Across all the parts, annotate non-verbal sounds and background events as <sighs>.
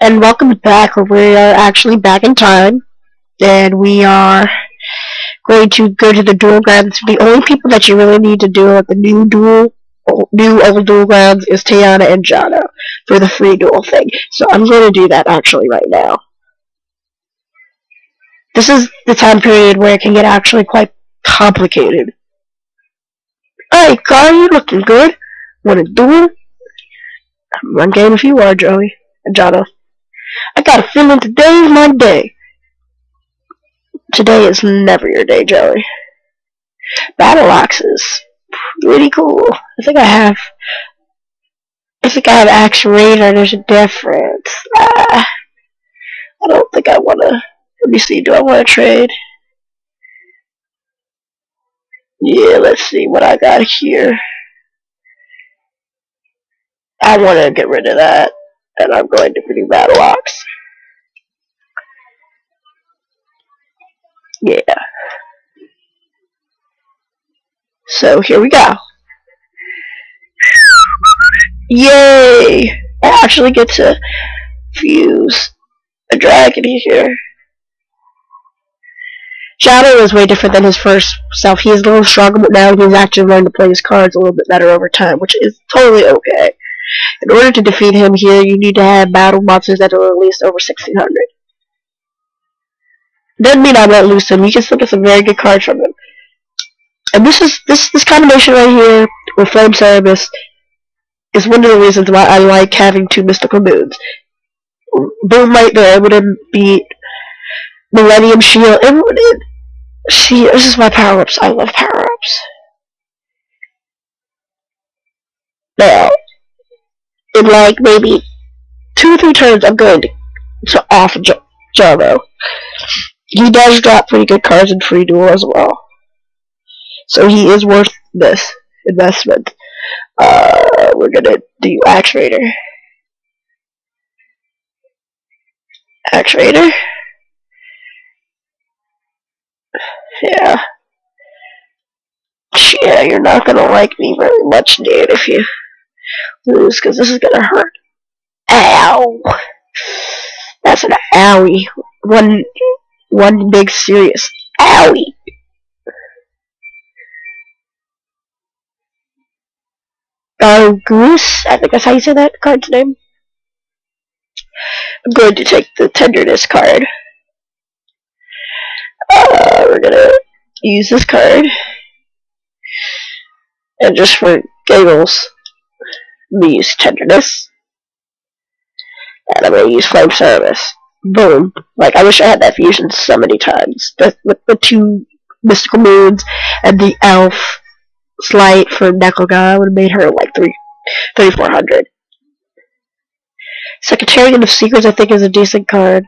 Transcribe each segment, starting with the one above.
and welcome back. Where we are actually back in time, and we are going to go to the duel grounds. The only people that you really need to duel at the new duel new old duel grounds is Teana and Jono for the free duel thing. So I'm going to do that actually right now. This is the time period where it can get actually quite complicated. Hey, Carl, you looking good? Want to duel? I'm game if you are, Joey. Jono. I got a feeling today's my day. Today is never your day, Joey. Battle Ox is pretty cool. I think I have. I think I have Axe Raider. There's a difference. Ah, I don't think I want to. Let me see. Do I want to trade? Yeah, let's see what I got here. I want to get rid of that, and I'm going to do Battle Ox. Yeah. So here we go. Yay! I actually get to fuse a dragon here. Shadow is way different than his first self. He is a little stronger, but now he's actually learned to play his cards a little bit better over time, which is totally okay. In order to defeat him here, you need to have battle monsters that are at least over 1600. Doesn't mean I won't lose him. You can still get some very good cards from him. And this is this this combination right here with Flame Cerberus is one of the reasons why I like having two mystical moons. Boom right there would have beat Millennium Shield. It would see this is my power ups. I love power ups. Now in like maybe two or three turns I'm going to, off Jarvo. He does drop pretty good cards in free duel as well. So he is worth this investment. Uh, we're gonna do. Axe Raider? Yeah. Yeah, you're not gonna like me very much, dude, if you lose, because this is gonna hurt. Ow! That's an owie. One, one big serious owie. Oh, Goose? I think that's how you say that card's name. I'm going to take the tenderness card. Uh, we're gonna use this card. And just for giggles, use tenderness. And I'm gonna use flame Cerberus. Boom. Like, I wish I had that fusion so many times. The, with the two mystical moons and the Elf's Light for Nekoga would have made her like three, 3400. Secretariat of Secrets, I think, is a decent card.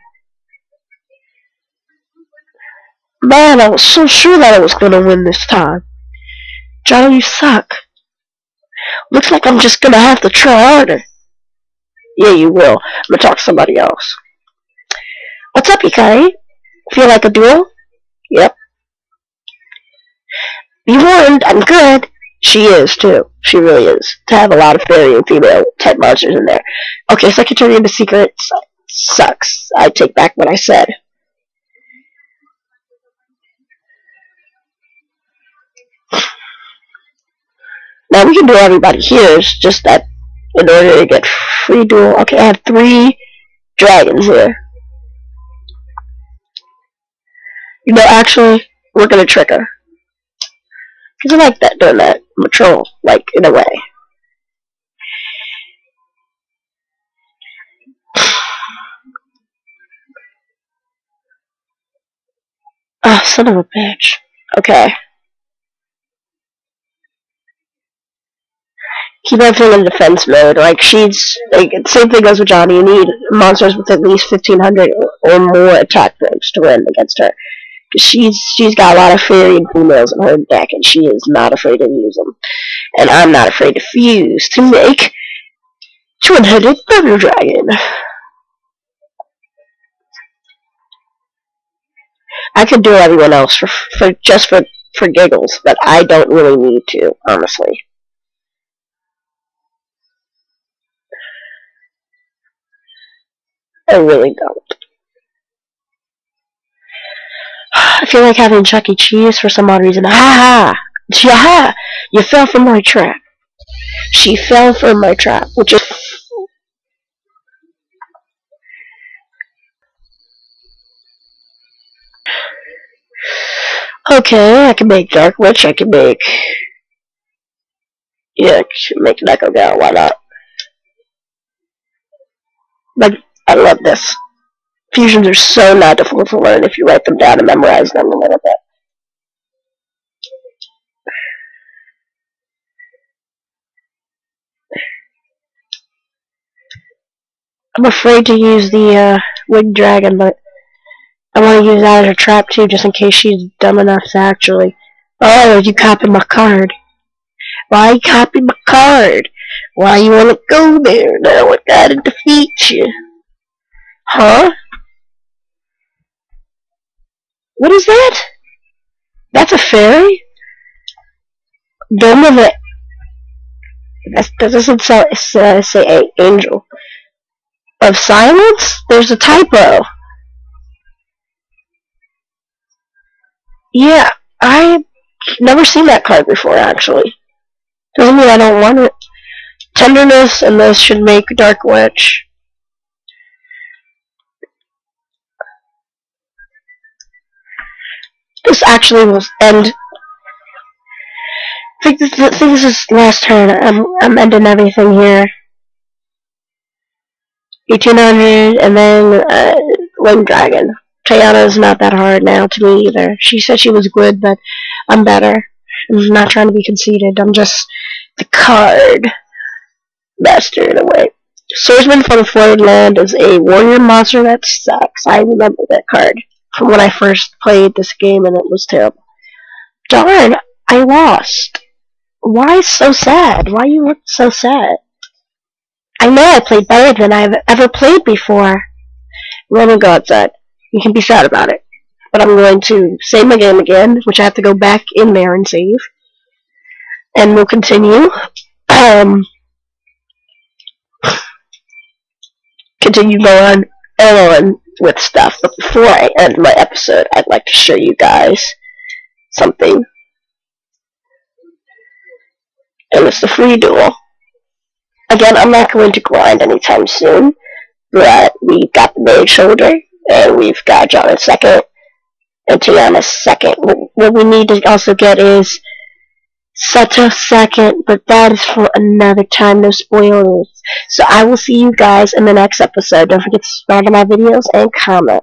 Man, I was so sure that I was to win this time. John, you suck. Looks like I'm just to have to try harder. Yeah, you will. I'm to talk to somebody else. What's up, Hikari? Feel like a duel? Yep. Be warned, I'm good. She is, too. She really is. To have a lot of fairy and female type monsters in there. Okay, Secretary of into Secrets sucks. I take back what I said. Now we can do everybody here, it's just that in order to get free duel, okay, I have three dragons here. You know, actually, we're gonna trick her. Cause I like that, doing that. I'm a troll, like, in a way. <sighs> Ah, oh, son of a bitch. Okay. Keep everything in defense mode. Like she's like same thing goes with Johnny. You need monsters with at least fifteen hundred or more attack points to win against her. She's she's got a lot of fairy and females in her deck, and she is not afraid to use them. And I'm not afraid to fuse to make twin-headed thunder dragon. I could do everyone else for for just for for giggles, but I don't really need to, honestly. I really don't. <sighs> I feel like having Chuck E. Cheese for some odd reason. Ha ha! Yeah, you fell for my trap. She fell for my trap, which is Okay, I can make Dark Witch, I can make... Yeah, I can make Neko Gal, why not? But, I love this. Fusions are so not difficult to learn if you write them down and memorize them a little bit. I'm afraid to use the uh, Dragon, but I want to use that as a trap too, just in case she's dumb enough to actually. Oh, you copied my card. Why you my card? Why you wanna go there? Now I gotta defeat you. Huh? What is that? That's a fairy? Dome of it. That doesn't say, uh, say angel. Of silence? There's a typo. Yeah, I've never seen that card before, actually. Doesn't mean I don't want it. Tenderness and this should make Dark Witch. Actually will end. I think this, I think this is last turn. I'm, I'm ending everything here. 1800 and then uh, Winged Dragon. Tayana's not that hard now to me either. She said she was good, but I'm better. I'm not trying to be conceited. I'm just the card master in a way. Swordsman from the Flooded Land is a warrior monster that sucks. I remember that card from when I first played this game and it was terrible. Darn, I lost. Why so sad? Why you look so sad? I know I played better than I've ever played before. Roman God said. You can be sad about it. But I'm going to save my game again, which I have to go back in there and save. And we'll continue. Um, continue going on with stuff. But before I end my episode, I'd like to show you guys something. And it's the free duel. Again, I'm not going to grind anytime soon, but we got the Mage Soldier, and we've got Jono second, and Teana second. What we need to also get is Seto second, but that is for another time, no spoilers. So I will see you guys in the next episode. Don't forget to subscribe to my videos and comment.